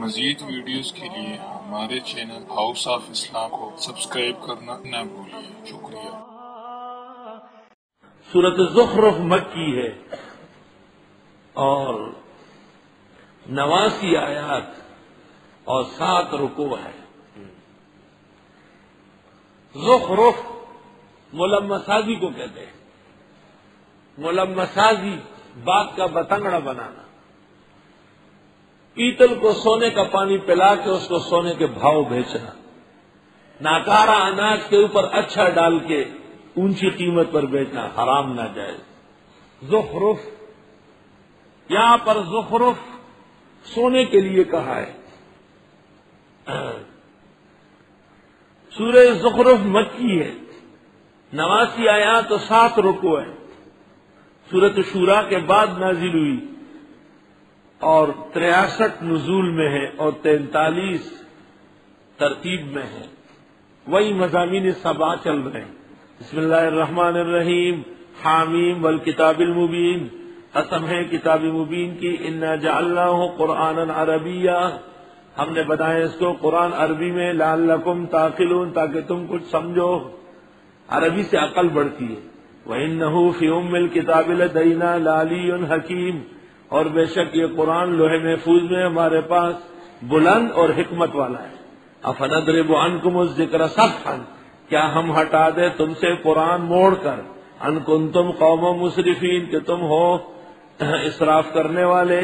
مزید ویڈیوز کے لیے ہمارے چینل ہاؤس آف اسلام کو سبسکرائب کرنا نہ بھولیے۔ شکریہ۔ صورت زخرف مکی ہے۔ اور نواسی آیات اور سات رکو ہے زخرف ملمسازی کو کہتے ہیں۔ ملمسازی بات کا بتنگڑا بنانا۔ پیتل کو سونے کا پانی پلا کے اس کو سونے کے بھاؤ بیچنا۔ ناکارا اناج کے اوپر اچھا ڈال کے اونچی قیمت پر بیچنا حرام نہ جائے۔ زخرف۔ یہاں پر زخرف سونے کے لیے کہا ہے۔ سورہ زخرف مکی ہے۔ نواسی آیا تو سات رکو ہے سورت شورا کے بعد نازل ہوئی۔ اور تریاسٹھ نزول میں ہے اور تینتالیس ترتیب میں ہے۔ وہی مضامین سبا چل رہے ہیں۔ بسم اللہ الرحمن الرحیم۔ حامیم والکتاب المبین۔ قسم ہے کتاب مبین کی۔ انا جعلنا ہو قرآن عربیہ ہم نے بتایا اس کو قرآن عربی میں۔ لال لقم تاخلون تاکہ تم کچھ سمجھو۔ عربی سے عقل بڑھتی ہے۔ وہ ان فی ام الکتاب دینا لالی حکیم اور بے شک یہ قرآن لوہے محفوظ میں ہمارے پاس بلند اور حکمت والا ہے۔ افند رب انکم ذکر سخت کیا ہم ہٹا دے تم سے قرآن موڑ کر؟ ان کن تم قوم و مصرفین کہ تم ہو اسراف کرنے والے۔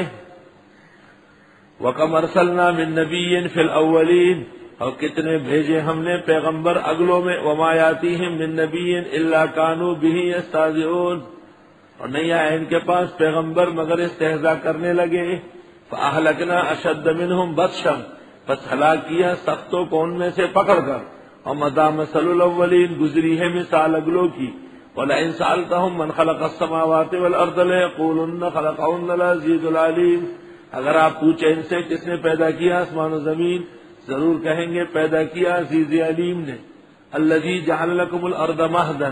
وکم ارسلنا من نبی فی الاولین اور کتنے بھیجے ہم نے پیغمبر اگلوں میں ومایاتی ہیں من نبی اللہ کانو بھی استاذون اور نہیں آیا ان کے پاس پیغمبر مگر استحضا کرنے لگے۔ فاہلکنا اشد منہم بدشم بس ہلاک کیا سختوں کو ان میں سے پکڑ کر۔ اور مدام صلی الاولین گزری ہے مثال اگلوں کی۔ ولا ان سالتهم من خلق السماوات والارض ليقولن خلقهن العزيز العليم۔ اگر آپ پوچھیں ان سے کس نے پیدا کیا آسمان و زمین، ضرور کہیں گے پیدا کیا عزیز علیم نے۔ الذي جعل لكم الارض مهدا۔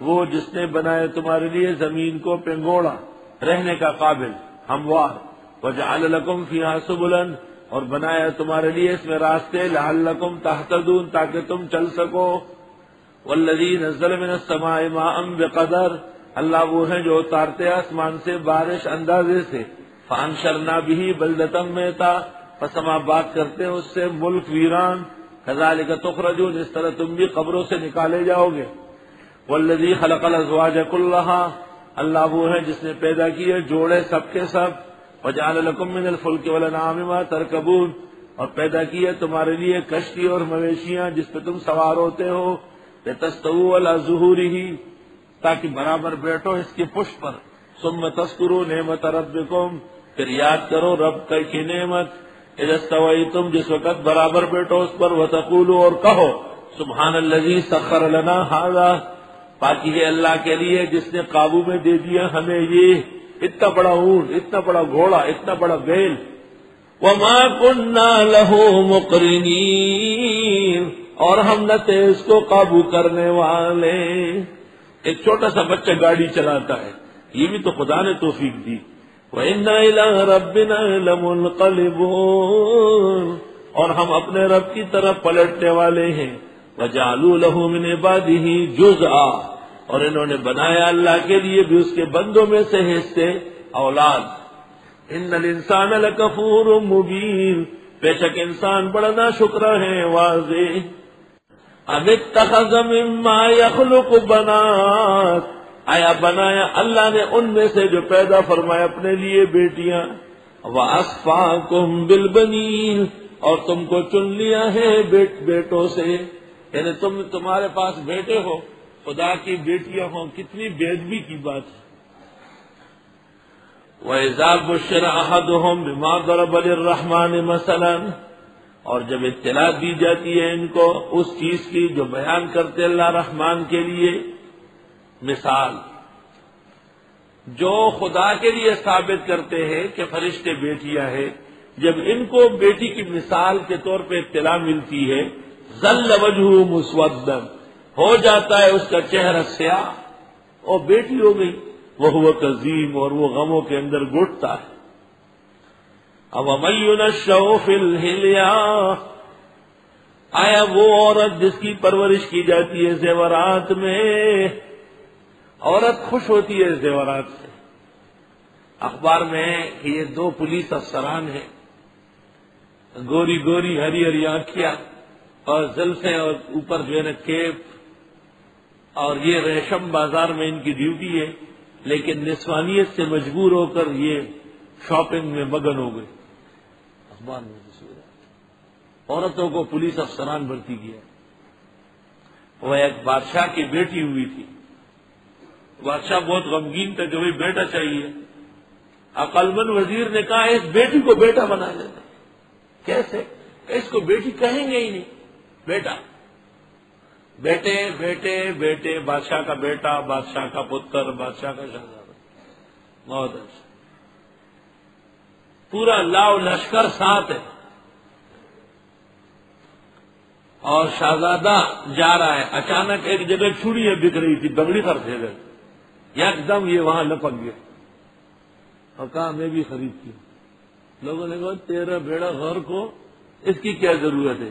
وہ جس نے بنایا تمہارے لیے زمین کو پنگوڑا، رہنے کا قابل، ہموار۔ وجعل لكم فيها سبلا اور بنایا تمہارے لیے اس میں راستے لعلكم تهتدون تاکہ تم چل سکو۔ والذی نزل من السماء ماء بقدر، اللہ وہ ہے جو اتارتے آسمان سے بارش اندازے سے۔ فانشرنا بھی بلدتم میں تھا پسما بات کرتے اس سے ملک ویران۔ کذالک تخرجون، اس طرح تم بھی قبروں سے نکالے جاؤ گے۔ والذی خلق الازواج کلہا۔ اللہ وہ ہے جس نے پیدا کیے، جوڑے سب کے سب۔ وجعل لکم من الفلک والانعام ما ترکبون۔ اور پیدا کیے تمہارے لیے کشتی اور مویشیاں جس پہ تم سوار ہوتے ہو۔ تستو والا ظہوری ہی تاکہ برابر بیٹھو اس کی پشت پر۔ سم تسکرو نعمت رب پھر یاد کرو رب کی نعمت۔ ادستوئی تم جس وقت برابر بیٹھو اس پر وہ اور کہو، سبحان الذي سخر لنا هذا۔ پاکی ہے اللہ کے لیے جس نے قابو میں دے دیا ہمیں یہ اتنا بڑا اونٹ، اتنا بڑا گھوڑا، اتنا بڑا بیل۔ وما كنا له مقرنين۔ اور ہم نہ تھے اس کو قابو کرنے والے۔ ایک چھوٹا سا بچہ گاڑی چلاتا ہے۔ یہ بھی تو خدا نے توفیق دی۔ وہ رب اور ہم اپنے رب کی طرف پلٹنے والے ہیں۔ وہ جالو لہو من بادی ہی جز اور انہوں نے بنایا اللہ کے لیے بھی اس کے بندوں میں سے حصے اولاد۔ ان انسان الکفور مبین۔ بے شک انسان بڑا نا شکر ہے، واضح۔ اب اتخذ مما یخلق بنات۔ آیا بنایا اللہ نے ان میں سے جو پیدا فرمایا اپنے لیے بیٹیاں۔ وہ اسفا اور تم کو چن لیا ہے بیٹ بیٹوں سے۔ یعنی تم تمہارے پاس بیٹے ہو۔ خدا کی بیٹیاں ہوں، کتنی بےدبی کی بات ہے۔ وہ اعزاز بشراحد ہوں بیمار ضرب الرحمان مثلاً، اور جب اطلاع دی جاتی ہے ان کو، اس چیز کی جو بیان کرتے اللہ رحمان کے لیے، مثال۔ جو خدا کے لیے ثابت کرتے ہیں کہ فرشتے بیٹیاں ہیں، جب ان کو بیٹی کی مثال کے طور پہ اطلاع ملتی ہے ذل وجہ مسودن۔ ہو جاتا ہے اس کا چہرہ سیاہ اور بیٹی ہو گئی۔ وہ قزیم اور وہ غموں کے اندر گٹتا ہے۔ اب امین فل ہلیا آیا وہ عورت جس کی پرورش کی جاتی ہے زیورات میں؟ عورت خوش ہوتی ہے زیورات سے۔ اخبار میں کہ یہ دو پولیس افسران ہیں۔ گوری گوری ہری ہری آنکھیاں اور زلفیں اور اوپر جو ہے نا کیپ اور یہ ریشم بازار میں ان کی ڈیوٹی ہے، لیکن نسوانیت سے مجبور ہو کر یہ شاپنگ میں مگن ہو گئے۔ اخبار میں عورتوں کو پولیس افسران بھرتی کیا۔ وہ ایک بادشاہ کی بیٹی ہوئی تھی۔ بادشاہ بہت غمگین تھا کہ بھائی بیٹا چاہیے۔ عقلمند وزیر نے کہا، اس بیٹی کو بیٹا بنا لیتے کیسے؟ اس کو بیٹی کہیں گے ہی نہیں۔ بیٹا بیٹے بیٹے بیٹے، بادشاہ کا بیٹا، بادشاہ کا پتر، بادشاہ کا شہزادہ بہت اچھا۔ پورا لاؤ لشکر ساتھ ہے۔ اور شہزادہ جا رہا ہے۔ اچانک ایک جگہ چھڑی ہے بک رہی تھی، بگڑی پر تھے گئے۔ ایک دم یہ وہاں لپک گیا۔ اور کہا، میں بھی خریدتی ہوں لوگوں نے کہا، تیرا بیڑا گھر کو، اس کی کیا ضرورت ہے؟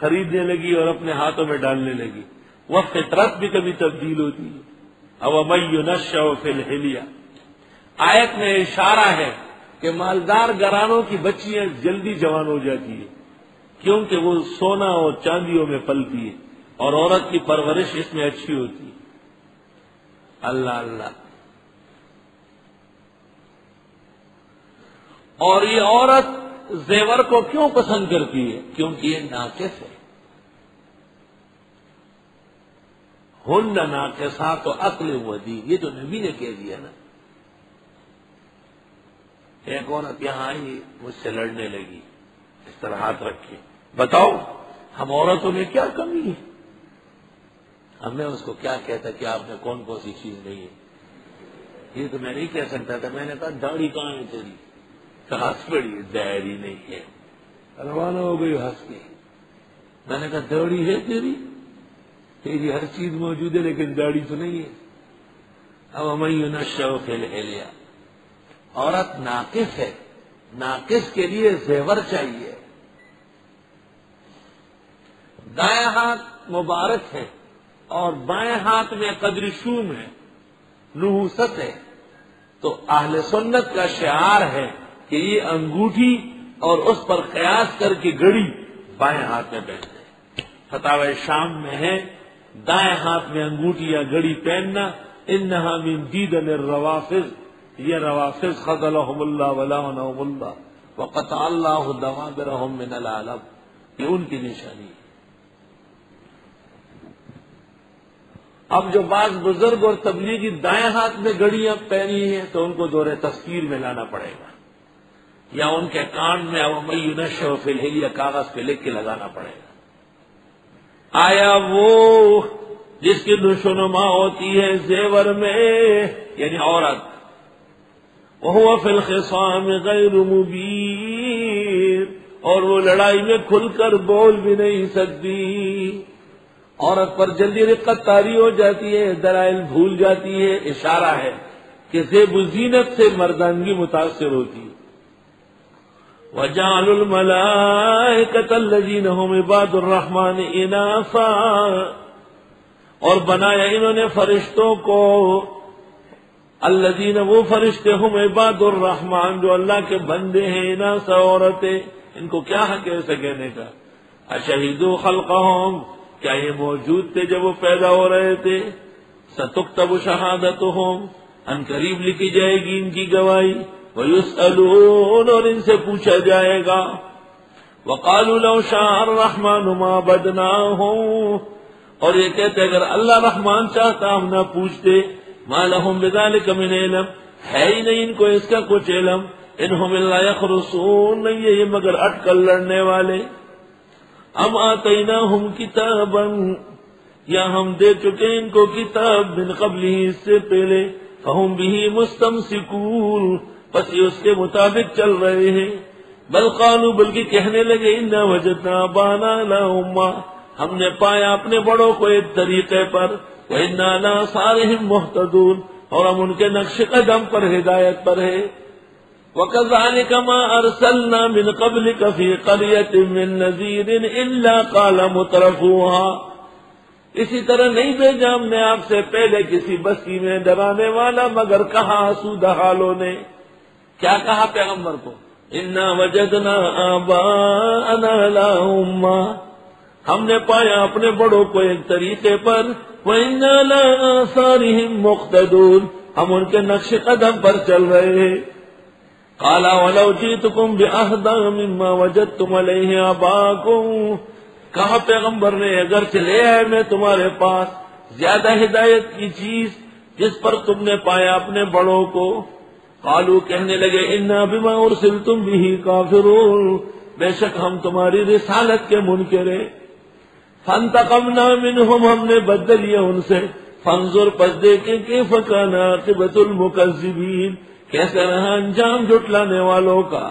خریدنے لگی اور اپنے ہاتھوں میں ڈالنے لگی۔ وہ فطرت بھی کبھی تبدیل ہوتی ہے۔ اب امئی نشا و فلحلیا آیت میں اشارہ ہے کہ مالدار گرانوں کی بچیاں جلدی جوان ہو جاتی ہے کیونکہ وہ سونا اور چاندیوں میں پلتی ہے اور عورت کی پرورش اس میں اچھی ہوتی ہے۔ اللہ اللہ۔ اور یہ عورت زیور کو کیوں پسند کرتی ہے؟ کیونکہ یہ ناقص ہے۔ ہن ناقصہ تو عقل ودی یہ تو نبی نے کہہ دیا نا۔ ایک عورت یہاں آئی، مجھ سے لڑنے لگی۔ اس طرح ہاتھ رکھے بتاؤ، ہم عورتوں میں کیا کمی ہے؟ ہم نے اس کو کیا کہتا کہ آپ نے کون کون سی چیز نہیں ہے؟ یہ تو میں نہیں کہہ سکتا تھا، میں نے کہا داڑھی کہاں ہے تیری؟ ہنس پڑی داڑھی نہیں ہے۔ روانہ ہو گئی، ہنس کے میں نے کہا، داڑھی ہے تیری؟ تیری ہر چیز موجود ہے، لیکن داڑھی تو نہیں ہے۔ اب ہمیں نشو کھیل لیا۔ عورت ناقص ہے۔ ناقص کے لیے زیور چاہیے۔ دائیں ہاتھ مبارک ہے اور بائیں ہاتھ میں قدر شوم ہے۔ نحوست ہے۔ تو اہل سنت کا شعار ہے۔ کہ یہ انگوٹھی اور اس پر قیاس کر کے گڑی بائیں ہاتھ میں پہنتے فتح شام میں ہے، دائیں ہاتھ میں انگوٹھی یا گڑی پہننا ان نہ دید روافظ یہ روافظ خط الحم اللہ ولام اللہ وقت اللہ دوا من العالم۔ یہ ان کی نشانی ہے۔ اب جو بعض بزرگ اور تبلیغی دائیں ہاتھ میں گڑیاں پہنی ہیں تو ان کو دور تصویر میں لانا پڑے گا۔ یا ان کے کان میں اب یونش و فلحل یا کاغذ پہ لکھ کے لگانا پڑے۔ گا آیا وہ جس کی دشنما ہوتی ہے زیور میں یعنی عورت وہ فلخام غیر مبیر اور وہ لڑائی میں کھل کر بول بھی نہیں سکتی۔ عورت پر جلدی رقت تاری ہو جاتی ہے، دلائل بھول جاتی ہے، اشارہ ہے کہ زیب زینت سے مردانگی متاثر ہوتی ہے۔ وجال الملا قتل عباد الرحمان انافا اور بنایا انہوں نے فرشتوں کو الزین وہ فرشتے ہم عباد الرحمان جو اللہ کے بندے ہیں اناسا عورتیں۔ ان کو کیا حق ہے اسے کہنے کا؟ اشہید خلقہم۔ کیا یہ موجود تھے جب وہ پیدا ہو رہے تھے؟ ستک تب شہادت ہوں ان قریب لکھی جائے گی ان کی گواہی۔ وہ اور ان سے پوچھا جائے گا۔ وقال لو شاہ رحمان ما بدنا ہوں اور یہ کہتے اگر اللہ رحمان چاہتا ہم نہ پوچھتے مالحم بذالک من علم؟ ہے ہی نہیں ان کو اس کا کچھ علم۔ انہم اللہ یخرسون نہیں ہے یہ مگر اٹکل لڑنے والے۔ ام آتے ہم کتاب یا ہم دے چکے ان کو کتاب بن قبل ہی اس سے پہلے۔ فہم بھی مستم سکول بس یہ اس کے مطابق چل رہے ہیں۔ بل قالو، بلکہ کہنے لگے ان وجدنا بانا لا اما ہم نے پایا اپنے بڑوں کو ایک طریقے پر۔ وہ نانا سارے محتدون اور ہم ان کے نقش قدم پر ہدایت پر ہے وكذلك ما أرسلنا من قبلك في قرية من نذير إلا قال مترفوها۔ اسی طرح نہیں بھیجا ہم نے آپ سے پہلے کسی بستی میں ڈرانے والا، مگر کہا سود حالوں نے۔ کیا کہا پیغمبر کو؟ انا وجدنا آبا ہم نے پایا اپنے بڑوں کو ایک طریقے پر ساری مختدور ہم ان کے نقش قدم پر چل رہے ہیں۔ کالا ولو جیتکم بأہدا مما وجدتم علیہ آباکم کہا پیغمبر نے اگر چلے آئے میں تمہارے پاس زیادہ ہدایت کی چیز جس پر تم نے پایا اپنے بڑوں کو کالو کہنے لگے، انا بما ارسلتم بھی کافرون. بے شک ہم تمہاری رسالت کے منکرے فانتقمنا منہم ہم نے بدل لیا ان سے۔ فانظر پس دیکھیں کہ فکانا عاقبت المکذبین۔ کیسے رہا انجام جٹلانے والوں کا۔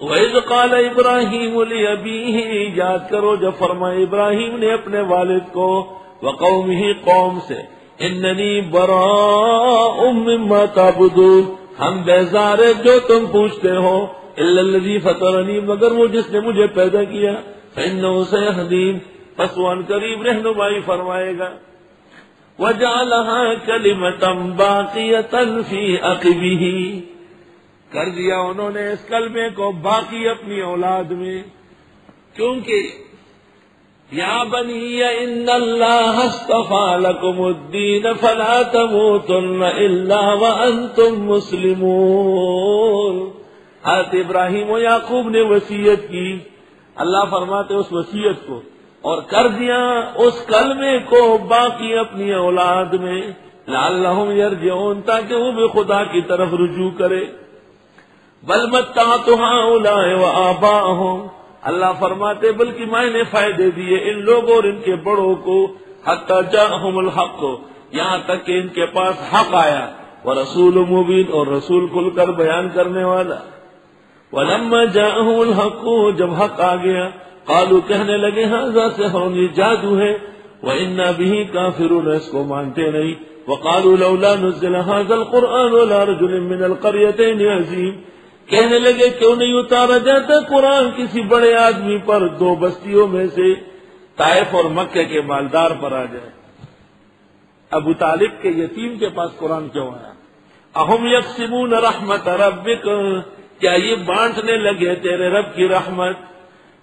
وید قال ابراہیم علی یاد کرو جب فرما ابراہیم نے اپنے والد کو وقوم ہی قوم سے اننی برا مما تعبدون، ہم بیزار جو تم پوچھتے ہو الذي فطرنی، مگر وہ جس نے مجھے پیدا کیا فإنه سيهدين پس وہ ان قریب رہنمائی فرمائے گا۔ وجعلها كلمة باقية في عقبه کر دیا انہوں نے اس کلمے کو باقی اپنی اولاد میں، کیونکہ یا بنی ان اللہ اصطفى لكم الدین فلا تموتن الا وانتم مسلمون حضرت ابراہیم و یعقوب نے وسیعت کی۔ اللہ فرماتے اس وسیعت کو۔ اور کر دیا اس کلمے کو باقی اپنی اولاد میں۔ لال یرجعون تاکہ وہ بھی خدا کی طرف رجوع کرے۔ بل متا تو آبا اللہ فرماتے بلکہ میں نے فائدے دیے ان لوگوں اور ان کے بڑوں کو، حتی جاہم الحق، یہاں تک کہ ان کے پاس حق آیا وہ رسول مبین اور رسول کھل کر بیان کرنے والا۔ ولما جاءهم الحق، جب حق آ گیا قالو کہنے لگے ہاں سے ہوں یہ جادو ہے وہ انا بھی کافرون اس کو مانتے نہیں۔ وقالوا لولا نزل هذا القرآن ولا رجل من القريتين عظيم کہنے لگے، کیوں نہیں اتارا جاتا قرآن کسی بڑے آدمی پر دو بستیوں میں سے طائف اور مکے کے مالدار پر آ جائے؟ ابو طالب کے یتیم کے پاس قرآن کیوں آیا؟ اہم یکسمون رحمت ربک، کیا یہ بانٹنے لگے تیرے رب کی رحمت؟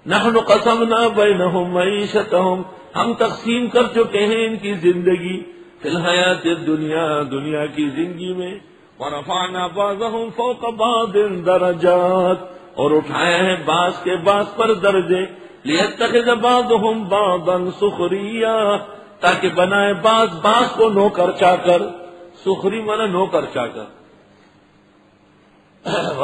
نحن قسمنا بینہم معیشتہم، ہم تقسیم کر چکے ہیں ان کی زندگی، فی الحیات دنیا دنیا کی زندگی میں۔ ورفعنا بعضهم فوق بعض درجات اور اٹھائے ہیں بعض کے بعض پر درجے لیتخذ بعضهم بعضا سخریا تاکہ بنائے بعض بعض کو نوکر چا کر سخری منا نوکر چا کر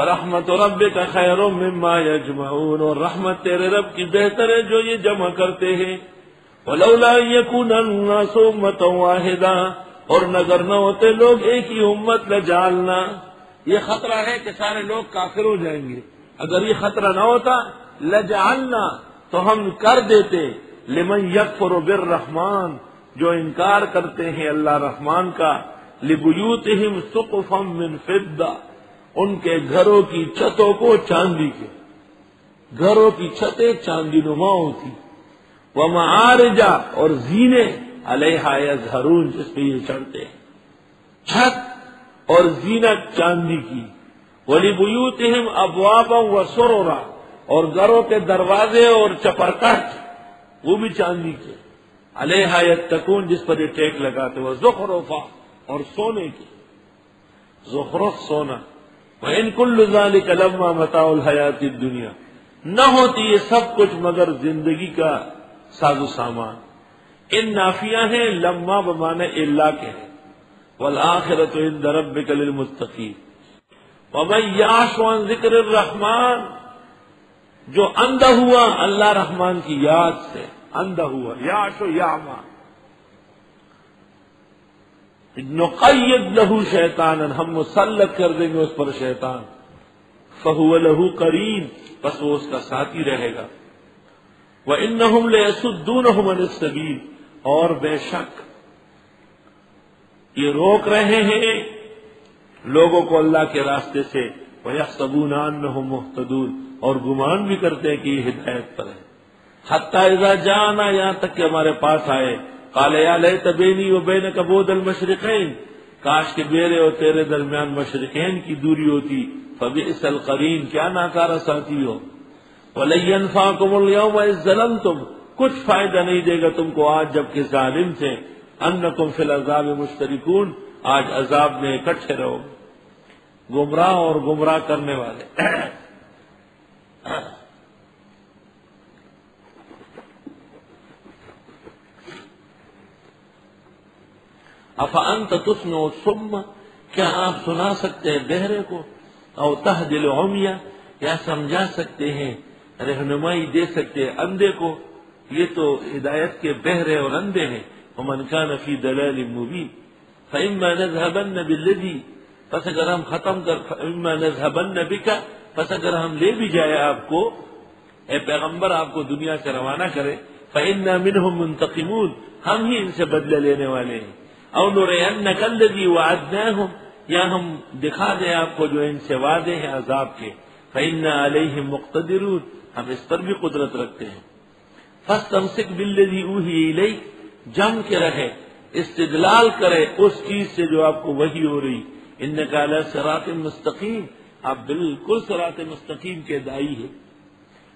رحمت رب کا خیر مما یجمعون اور رحمت تیرے رب کی بہتر ہے جو یہ جمع کرتے ہیں۔ ولولا یکون الناس امتا واحدا۔ اور نظر نہ ہوتے لوگ ایک ہی امت لجالنا یہ خطرہ ہے کہ سارے لوگ کافر ہو جائیں گے۔ اگر یہ خطرہ نہ ہوتا لجالنا تو ہم کر دیتے۔ لمن یکفر بالرحمن، جو انکار کرتے ہیں اللہ رحمان کا۔ لبیوتہم سقفا من فضہ، ان کے گھروں کی چھتوں کو چاندی کے۔ گھروں کی چھتیں چاندی نما ہوتی۔ وہ معارجا اور زینے۔ علیہ ہرون جس پہ یہ چڑھتے ہیں۔ چھت اور زینت چاندی کی۔ ولی بوت ابواب و سرورا اور گھروں کے دروازے اور چپرکٹ، وہ بھی چاندی کے۔ علیہ تکون جس پر یہ ٹیک لگاتے وہ زخروفا اور سونے کی زخرف سونا۔ ان کل ذالک لما متاع الحیات دنیا نہ ہوتی یہ سب کچھ مگر زندگی کا ساز و سامان۔ ان نافیاں ہیں لما بمانے اللہ کے ہیں۔ والآخرت عند ربک للمتقین ومن یعش عن ذکر الرحمن، جو اندھا ہوا اللہ رحمان کی یاد سے، اندھا ہوا۔ یاش و یاما نقید لہو شیطان ہم مسلط کر دیں گے اس پر شیطان۔ فہو لہو کریم بس وہ اس کا ساتھی رہے گا۔ وہ ان نہ اور بے شک یہ روک رہے ہیں لوگوں کو اللہ کے راستے سے وہ یکسبون محتدون اور گمان بھی کرتے ہیں کہ یہ ہدایت پر ہے حتیٰ جانا یہاں تک کہ ہمارے پاس آئے کالے لیے تبینی و بین کبود المشرقین، کاش کے میرے اور تیرے درمیان مشرقین کی دوری ہوتی فبی اس القرین، کیا ناکارا ساتھی ہو؟ ولین فاکم اليوم ظلم تم کچھ فائدہ نہیں دے گا تم کو آج جبکہ ظالم سے ان تم فی العذاب مشترکون، آج عذاب میں اکٹھے رہو۔ گمراہ اور گمراہ کرنے والے۔ افانت تسمع سم کیا آپ سنا سکتے ہیں بہرے کو؟ او تہ دل یا سمجھا سکتے ہیں؟ رہنمائی دے سکتے ہیں اندھے کو؟ یہ تو ہدایت کے بہرے اور اندھے ہیں۔ ومن كان في دلال مبين فإما نذهبن بالذي۔ پس اگر ہم ختم کر فإما نذهبن بك پس اگر ہم لے بھی جائے آپ کو، اے پیغمبر، آپ کو دنیا سے روانہ کرے۔ فإنا منهم منتقمون۔ ہم ہی ان سے بدلے لینے والے ہیں۔ او نرینک الذی وعدناہم یا ہم دکھا دیں آپ کو جو ان سے وعدے ہیں عذاب کے۔ فإنا علیہم مقتدرون۔ ہم اس پر بھی قدرت رکھتے ہیں۔ فاستمسک بالذی اوحی الیک جم کے رہے، استدلال کرے اس چیز سے جو آپ کو وہی ہو رہی۔ ان کا سرات مستقیم، آپ بالکل سرات مستقیم کے دائی ہے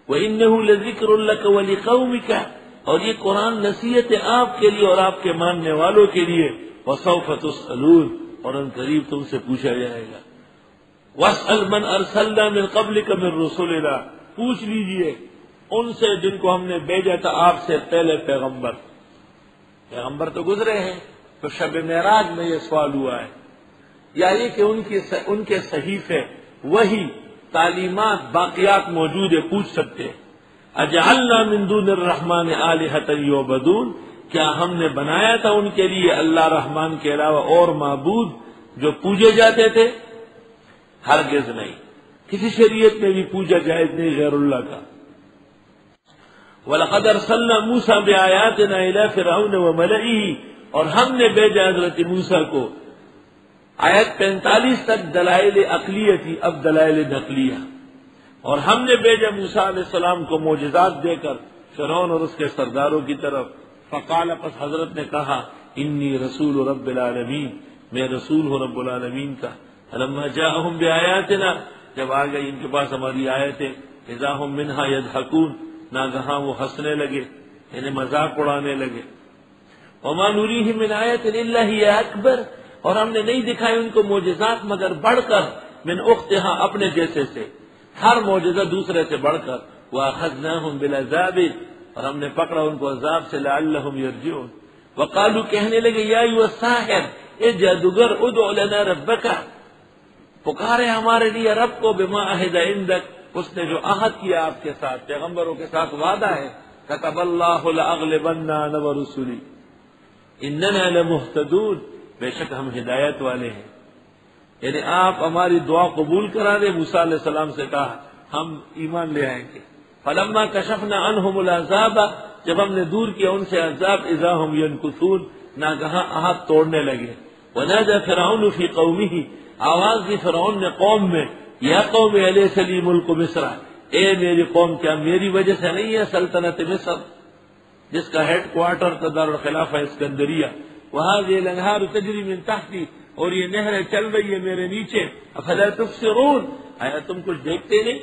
وہ ان ذکر اللہ ولی قومی کا اور یہ قرآن نصیحت ہے آپ کے لیے اور آپ کے ماننے والوں کے لیے۔ وسوفت اور ان قریب تم سے پوچھا جائے گا۔ وس المن ارسل من قبل کا من رسول پوچھ لیجیے۔ ان سے جن کو ہم نے بھیجا تھا آپ سے پہلے پیغمبر۔ پیغمبر تو گزرے ہیں، تو شب معراج میں یہ سوال ہوا ہے۔ یا یہ کہ ان کی ان کے صحیفے وہی تعلیمات باقیات موجود ہے پوچھ سکتے اجعلنا من دون الرحمن آلہت یعبدون۔ کیا ہم نے بنایا تھا ان کے لیے اللہ رحمان کے علاوہ اور معبود جو پوجے جاتے تھے؟ ہرگز نہیں۔ کسی شریعت میں بھی پوجا جائز نہیں غیر اللہ کا۔ وَلَقَدْ أَرْسَلْنَا مُوسَى بِآيَاتِنَا إِلَى فِرْعَوْنَ وَمَلَئِهِ اور ہم نے بھیجا حضرت موسیٰ کو۔ آیت پینتالیس تک دلائل عقلیہ تھی، اب دلائل نقلیہ۔ اور ہم نے بھیجا موسیٰ علیہ السلام کو معجزات دے کر فرعون اور اس کے سرداروں کی طرف۔ فقال، پس حضرت نے کہا انی رسول رب العالمین، میں رسول ہوں رب العالمین کا۔ علما جاءہم بآیاتنا جب آ گئی ان کے پاس ہماری آیتیں اذا ہم منہا یدحکون ناگہاں وہ ہنسنے لگے یعنی مذاق اڑانے لگے۔ وما نوریہم من آیت الا ہی اکبر اور ہم نے نہیں دکھائی ان کو معجزات، مگر بڑھ کر، من اختہا اپنے جیسے سے۔ ہر معجزہ دوسرے سے بڑھ کر۔ وَأَخَذْنَاهُمْ بِالْعَذَابِ۔ اور ہم نے پکڑا ان کو عذاب سے لعلہم یرجعون وقالو کہنے لگے، یا ایو الساحر اے جادوگر ادعو لنا ربکا پکارے ہمارے لیے رب کو، بما اہد عندک۔ اس نے جو عہد کیا آپ کے ساتھ، پیغمبروں کے ساتھ وعدہ ہے كتب اللہ لأغلبن انا ورسلی اننا لمحتدون۔ بے شک ہم ہدایت والے ہیں۔ یعنی آپ ہماری دعا قبول کرا دیں، موسیٰ علیہ السلام سے کہا، ہم ایمان لے آئیں گے۔ فلما کشفنا عنہم العذاب، جب ہم نے دور کیا ان سے عذاب، اذا ہم ینکثون نہ کہاں آہت توڑنے لگے۔ ونادى فرعون فی قومه، آواز دی فرعون نے قوم میں یا قوم علیہ سلی ملک مصر اے میری قوم، کیا میری وجہ سے نہیں ہے سلطنت مصر؟ جس کا ہیڈ کوارٹر تدار الخلافہ اسکندریہ۔ وہاں یہ لنگار تجری من تحتی، اور یہ نہریں چل رہی ہے میرے نیچے۔ افلا تبصرون؟ آیا تم کچھ دیکھتے نہیں؟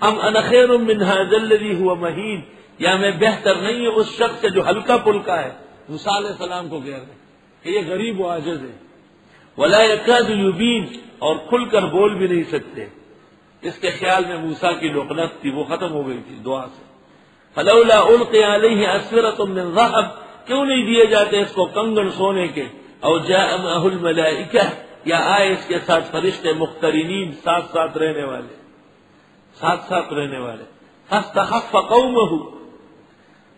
ام انا خیر من هذا الذي هو مهین یا میں بہتر نہیں ہوں اس شخص سے جو ہلکا پلکا ہے۔ موسیٰ علیہ السلام کو کہہ رہے کہ یہ غریب و عاجز ہے۔ ولا يكاد يبين اور کھل کر بول بھی نہیں سکتے۔ اس کے خیال میں موسیٰ کی لقنت تھی، وہ ختم ہو گئی تھی دعا سے۔ فلولا القي عليه اسوره من ذهب۔ کیوں نہیں دیے جاتے اس کو کنگن سونے کے؟ او جاء معه الملائکہ یا آئے اس کے ساتھ فرشتے مخترینین، ساتھ ساتھ رہنے والے۔ ساتھ ساتھ رہنے والے۔ ہست قوم ہو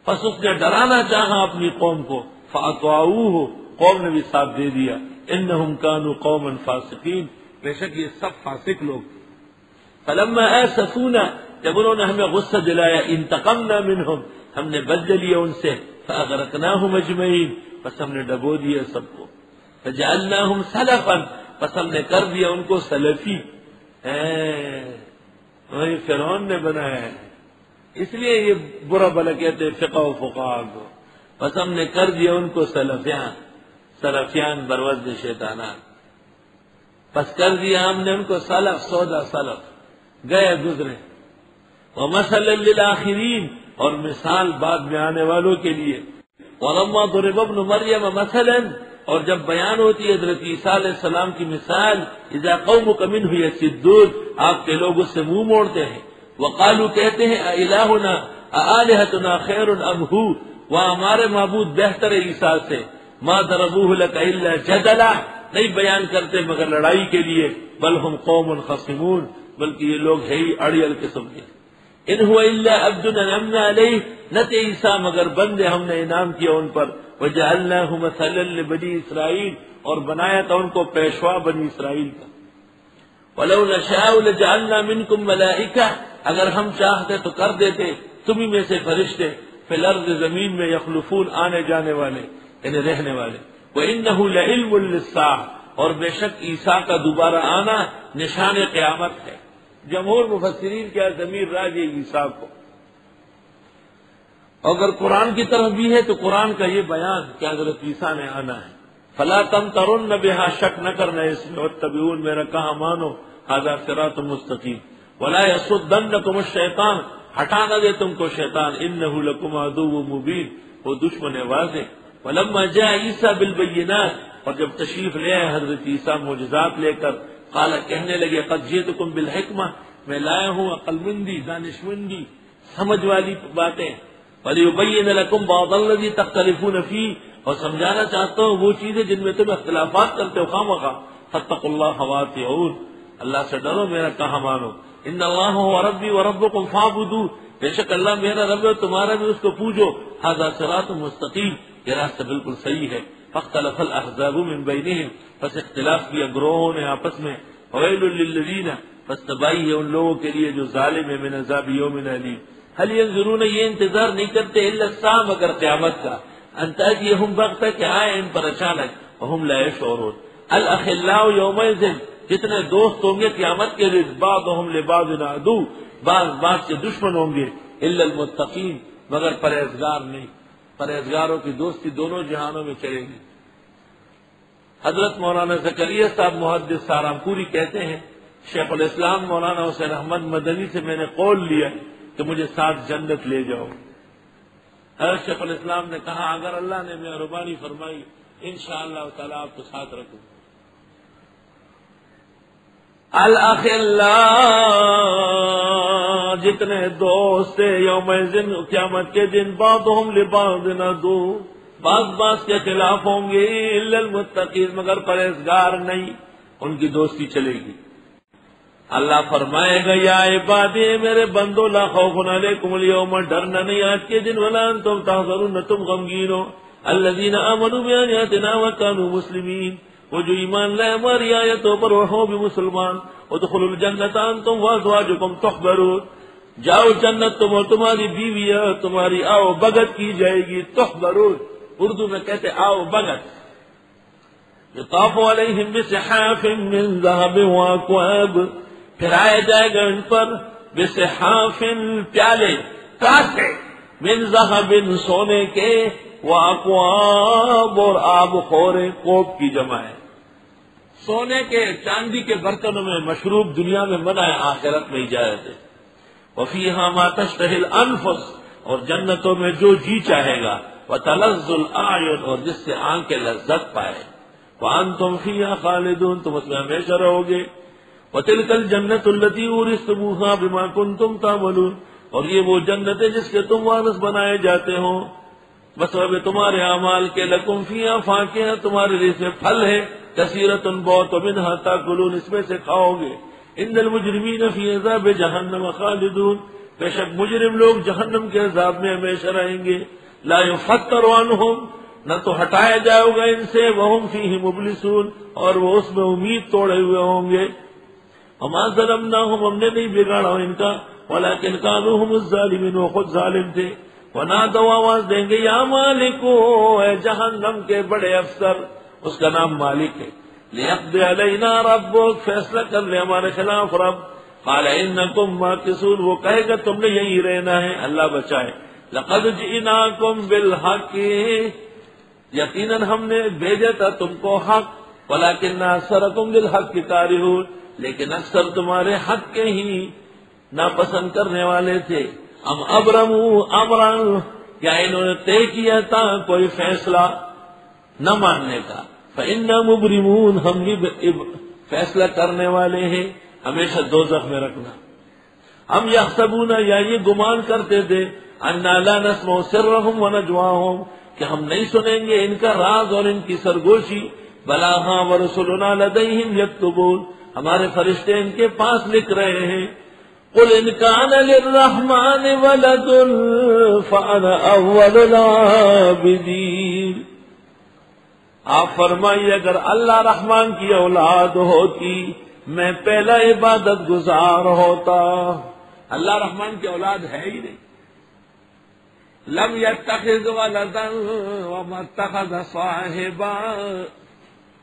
پس اس نے ڈرانا چاہا اپنی قوم کو۔ فاتو قوم نے بھی ساتھ دے دیا۔ ان کانو قوم فاسقین۔ بے شک یہ سب فاسق لوگ فلما ایسفونا جب انہوں نے ہمیں غصہ دلایا، انتقمنا منہم، ہم نے بدل لیا ان سے، فاغرقناہم اجمعین، پس ہم نے ڈبو دیا سب کو۔ فجعلناہم سلفا، پس ہم نے کر دیا ان کو سلفی۔ وہی فرعون نے بنایا ہے۔ اس لیے یہ برا بلا کہتے فقہ و فقا کو۔ بس ہم نے کر دیا ان کو سلفیان سلفیان بروز شیطانات بس کر دیا ہم نے ان کو سلف، سودا سلف۔ گئے گزرے۔ وہ مسل اور مثال بعد میں آنے والوں کے لیے۔ علما ضرب ابن مریم مثلا۔ اور جب بیان ہوتی ہے حضرت عیسیٰ علیہ السلام کی مثال، اذا قوم کمن ہوئی سدود آپ کے لوگ اس سے منہ موڑتے ہیں۔ وہ کالو کہتے ہیں الہنا الہتنا خیر ام ہو؟ وہ ہمارے معبود بہتر ہے عیسیٰ سے۔ ماں دربو لک الا جدلا نہیں بیان کرتے مگر لڑائی کے لیے، بل ہم قوم خصمون، بلکہ یہ لوگ ہے ہی اڑیل قسم کے ان ہوا اللہ عبد الحمن علیہ نت عیسیٰ مگر بندے ہم نے انعام کیا ان پر۔ وہ جالنا بنی اسرائیل اور بنایا تھا ان کو پیشوا بنی اسرائیل کا۔ ولو نشاء لجعلنا منكم ملائکہ اگر ہم چاہتے تو کر دیتے، تمہیں میں سے فرشتے فی الارض زمین میں یخلفون آنے جانے والے۔ یعنی رہنے والے۔ وہ انه لعلم اور بے شک عیسیٰ کا دوبارہ آنا نشان قیامت ہے۔ جمہور مفسرین کیا ضمیر راج عیسیٰ کو۔ اگر قرآن کی طرف بھی ہے تو قرآن کا یہ بیان کہ حضرت عیسیٰ نے آنا ہے۔ فلا تم ترون نہ بےحا شک نہ کرنا اس میں۔ اور طبیون میرا کہا مانو۔ آزاد سرا تم مستقیم۔ ولا یسدن تم شیطان ہٹا نہ دے تم کو شیطان۔ ان نہ لکم ادو مبین وہ دشمن واضح۔ ولما جاء عیسیٰ بالبینات، اور جب تشریف لے آئے حضرت عیسیٰ معجزات لے کر، قال، کہنے لگے، قد جئتکم بالحکمہ، میں لایا ہوں عقل مندی دانشمندی سمجھ والی باتیں۔ ولیبین لکم بعض الذی تختلفون فی اور سمجھانا چاہتا ہوں وہ چیزیں جن میں تم اختلافات کرتے ہو خام خواہ فتق اللہ خواتعون اللہ سے ڈرو، میرا کہا مانو۔ ان اللہ و ربی و ربکم فعبدو بے شک اللہ میرا رب ہے، تمہارا بھی اس کو پوجو۔ ہذا صراط مستقیم۔ یہ راستہ بالکل صحیح ہے۔ فاختلف الاحزاب من بینہم، پس اختلاف کیا گروہوں نے آپس میں۔ ویل للذین، پس تباہی ہے ان لوگوں کے لیے جو ظالم ہے من عذاب یوم علیم حل ینظرون یہ انتظار نہیں کرتے الا الساعه مگر قیامت کا؟ انتا یہ ہم کہ آئے ان پر اچانک، وهم لا يشعرون الاخلاء يومئذ جتنے دوست ہوں گے قیامت کے دن بعضهم لبعض عدو۔ بعض بعض کے دشمن ہوں گے، الا المتقین، مگر پرہیزگار نہیں۔ پرہیزگاروں کی دوستی دونوں جہانوں میں چلے گی۔ حضرت مولانا زکریہ صاحب محدث سارام پوری کہتے ہیں، شیخ الاسلام مولانا حسین احمد مدنی سے میں نے قول لیا کہ مجھے ساتھ جنت لے جاؤ۔ حضرت شیخ الاسلام نے کہا، اگر اللہ نے مہربانی فرمائی ان شاء اللہ تعالیٰ آپ کو ساتھ رکھوں۔ اللہ، جتنے دوست یوم دن قیامت کے دن بعد ہم لباس نہ دو بعض بعض کے خلاف ہوں گے المتقین، مگر پرہیزگار نہیں، ان کی دوستی چلے گی۔ اللہ فرمائے گا، یا عبادی، میرے بندو، لا خوف علیکم اليوم، ڈرنا نہیں آج کے دن، ولا انتم تحذرون تم غمگین ہو۔ الذين امنوا بآياتنا وكانوا مسلمين وہ جو ایمان لائے ہماری آیتوں پر وہ ہو بھی مسلمان، ادخلوا الجنت انتم وازواجكم تخبرون جاؤ جنت تم اور تمہاری بیوی تمہاری آؤ بگت کی جائے گی تخبرون اردو میں کہتے آؤ بگت۔ یطاف علیہم بسحاف من ذهب واکواب پھرایا جائے گا ان پر بسحاف پیالے، کاسے۔ من ذهب سونے کے۔ واکواب اور آب خورے کوپ کی جمع ہے۔ سونے کے چاندی کے برتنوں میں مشروب دنیا میں منع ہے، آخرت میں اجازت ہے۔ وفی ہاں تشتہل انفس اور جنتوں میں جو جی چاہے گا۔ وہ تلز العین اور جس سے آنکھ کے لذت پائے۔ وان تم فی خالدون، تم اس میں ہمیشہ رہو گے۔ وہ تلکل جنت التی ارستموہا بما کن تم اور یہ وہ جنت ہے جس کے تم وارث بنائے جاتے ہو بس اب تمہارے اعمال کے لکم فیا فاقے ہیں تمہارے لیے سے پھل ہے کثیرت ان بہت منہا، تاکلون اس میں سے کھاؤ گے۔ ان المجرمین فی عذاب جہنم خالدون۔ بے شک مجرم لوگ جہنم کے عذاب میں ہمیشہ رہیں گے۔ لا يفتر عنہم، نہ تو ہٹایا جائے گا ان سے وہ فی مبلسون، اور وہ اس میں امید توڑے ہوئے ہوں گے۔ ہما ظلم نہ ہوں ہم نے نہیں بگاڑا ان کا، ولیکن کانو ہم الظالمین، وہ خود ظالم تھے۔ وہ نہ دو آواز دیں گے، یا مالکو، اے جہنم کے بڑے افسر۔ اس کا نام مالک ہے۔ لیقضی علینا ربک، فیصلہ کر لے ہمارے خلاف رب۔ قال انکم ماکسون، وہ کہے گا، تم نے یہی رہنا ہے، اللہ بچائے۔ لقد جئناکم بالحق۔ یقیناً ہم نے بھیجا تھا تم کو حق، ولیکن اکثرکم بالحق کی تاریخ لیکن اکثر تمہارے حق کے ہی ناپسند کرنے والے تھے۔ ہم ابرم امرن کیا انہوں نے طے کیا تھا کوئی فیصلہ نہ ماننے کا۔ فن مبرمون، ہم بھی فیصلہ کرنے والے ہیں، ہمیشہ دو میں رکھنا۔ ہم یہ سبون یا یہ گمان کرتے تھے، انا نسم و سر رہوں و نجوا ہوں کہ ہم نہیں سنیں گے ان کا راز اور ان کی سرگوشی۔ بلا ہاں و رسولنا لدیہم یکتبون ہمارے فرشتے ان کے پاس لکھ رہے ہیں۔ قل ان كان للرحمن ولد فانا اول العابدين۔ آپ فرمائیے، اگر اللہ رحمان کی اولاد ہوتی، میں پہلا عبادت گزار ہوتا۔ اللہ رحمان کی اولاد ہے ہی نہیں۔ لم يتخذ ولدا وما اتخذ صاحبا۔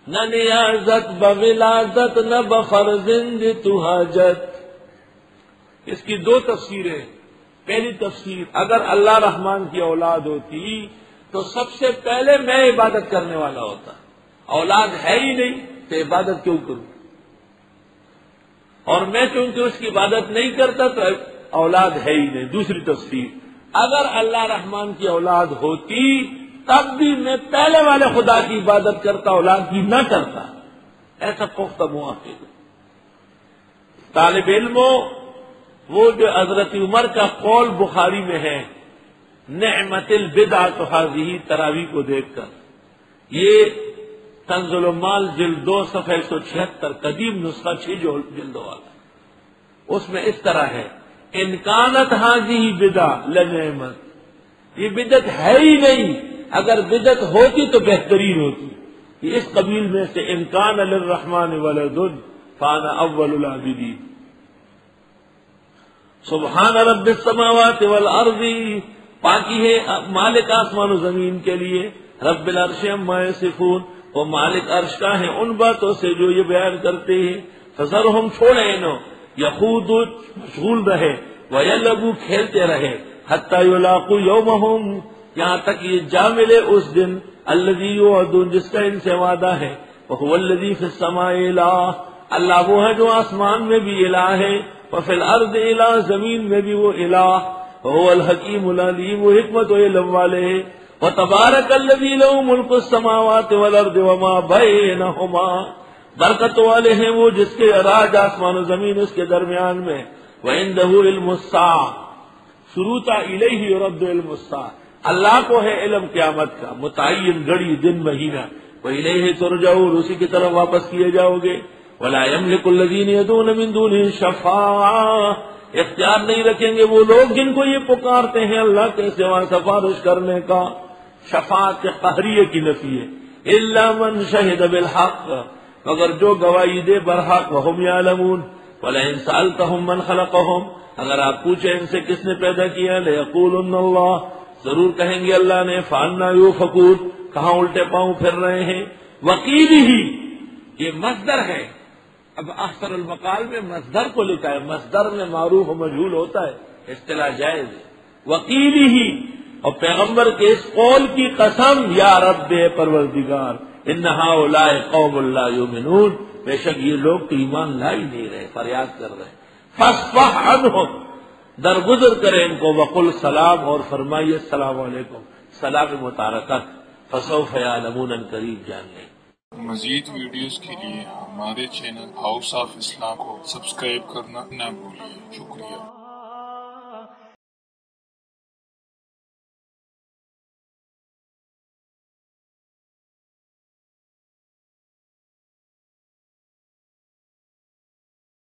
نہ نیازت بولادت نہ بفرزند تو حاجت۔ اس کی دو تفسیریں۔ پہلی تفسیر، اگر اللہ رحمان کی اولاد ہوتی تو سب سے پہلے میں عبادت کرنے والا ہوتا۔ اولاد ہے ہی نہیں تو عبادت کیوں کروں؟ اور میں چونکہ اس کی عبادت نہیں کرتا تو اولاد ہے ہی نہیں۔ دوسری تفسیر، اگر اللہ رحمان کی اولاد ہوتی تب بھی میں پہلے والے خدا کی عبادت کرتا، اولاد کی نہ کرتا۔ ایسا پختہ موافق طالب علموں وہ جو حضرت عمر کا قول بخاری میں ہے، نعمت البدا تو حاضی تراوی کو دیکھ کر۔ یہ تنزل المال جلد دو، صفحہ سو چھہتر، قدیم نسخہ چھ جو جلدوں والا اس میں اس طرح ہے۔ انکانت حاضی بدا لنعمت۔ یہ بدت ہے ہی نہیں۔ اگر بدت ہوتی تو بہترین ہوتی۔ یہ اس قبیل میں سے انکان الرحمان ولد فانا اول العابدین۔ سبحان رب السماوات والارض، پاکی ہے مالک آسمان و زمین کے لیے، رب العرش اما صفون وہ مالک عرش کا ہے ان باتوں سے جو یہ بیان کرتے ہیں۔ فضر ہم چھوڑے نو یا خود مشغول رہے وہ لگو کھیلتے رہے، حتیٰ لاقو یوم یہاں تک یہ جا ملے اس دن الدی جس کا ان سے وعدہ ہے وہ الدیف سما اللہ وہ ہے جو آسمان میں بھی الہ ہے۔ فل ارد الہ زمین میں بھی وہ الہ وہ الحکیم العلیم، وہ حکمت و علم والے ہیں۔ وہ تبارک اللہ ملک السماوات والارض وما بینہما۔ برکت والے ہیں وہ جس کے راج آسمان و زمین اس کے درمیان میں۔ وہ اندہ علم شروع تھا الہی اور عبد علم اللہ کو ہے علم قیامت کا۔ متعین گڑی دن مہینہ۔ وہ الہی تر اسی کی طرف واپس کیے جاؤ گے۔ ولا يملك الذين يدعون من دونه شفاعة. اختیار نہیں رکھیں گے وہ لوگ جن کو یہ پکارتے ہیں اللہ کے سوا سفارش کرنے کا. شفاعت کے قہریے کی نفی ہے. اللہ من شہد بالحق. مگر جو گواہی دے برحق، وهم يعلمون ولا ان سالتهم من خلقهم. اگر آپ پوچھیں ان سے کس نے پیدا کیا ليقولن اللہ. ضرور کہیں گے اللہ نے فاننا یوفکون کہاں الٹے پاؤں پھر رہے ہیں؟ وکیل ہی یہ مصدر ہے. اب اختر المقال میں مزدر کو لکھا ہے مزدر میں معروف و مجھول ہوتا ہے، اصطلاح جائز ہے۔ وکیلی ہی، اور پیغمبر کے اس قول کی قسم، یا رب پروردگار انہا لائے قوم اللہ یومنون بے شک یہ لوگ تو ایمان لا ہی نہیں رہے، فریاد کر رہے فسفہ ہو درگزر کرے ان کو، وقل سلام اور فرمائیے، السلام علیکم، سلام متارکت فصو فیال امون قریب جان لیں۔ مزید ویڈیوز کے لیے ہمارے چینل ہاؤس آف اسلام کو سبسکرائب کرنا نہ بھولیں شکریہ۔